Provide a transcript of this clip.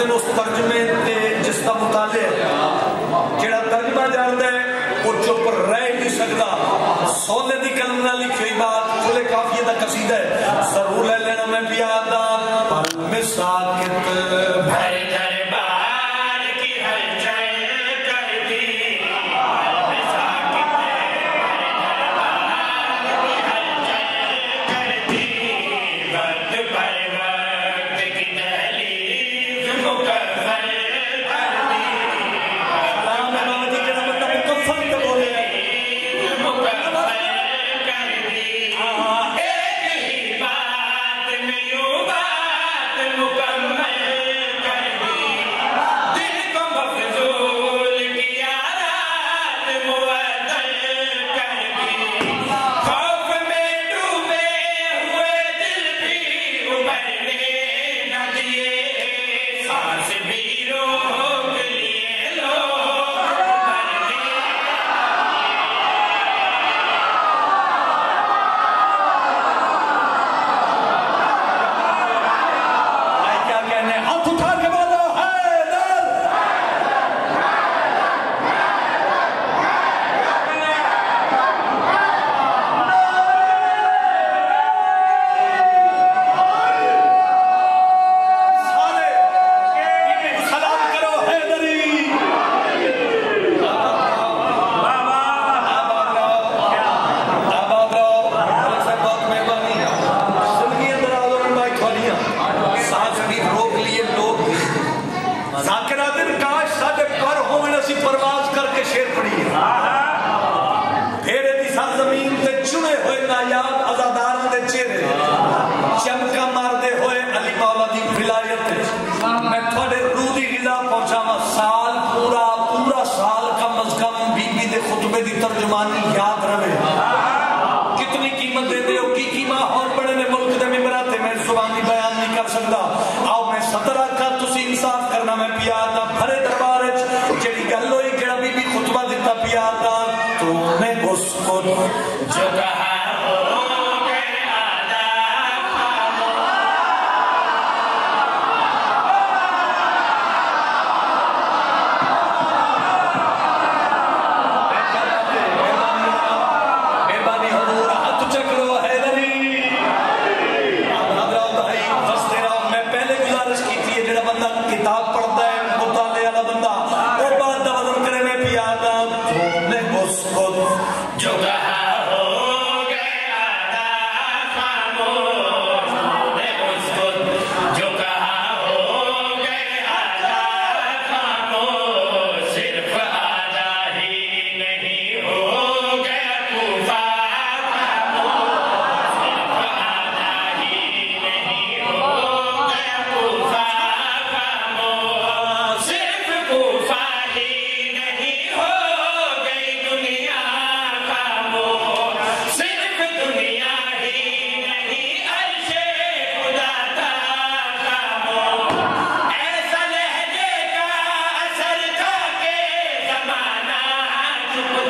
دن اس ترجمے تے جس دا مطالعہ ہے جڑا ترجمہ جاندا ہے وہ جو پر رہ نہیں سکتا سولے دی قلم نہ لکھی بات کھلے کافیہ دا قصیدہ ہے ضرور لے لینا میں بھی آدھا پر مساکت بھائی Lord. That's a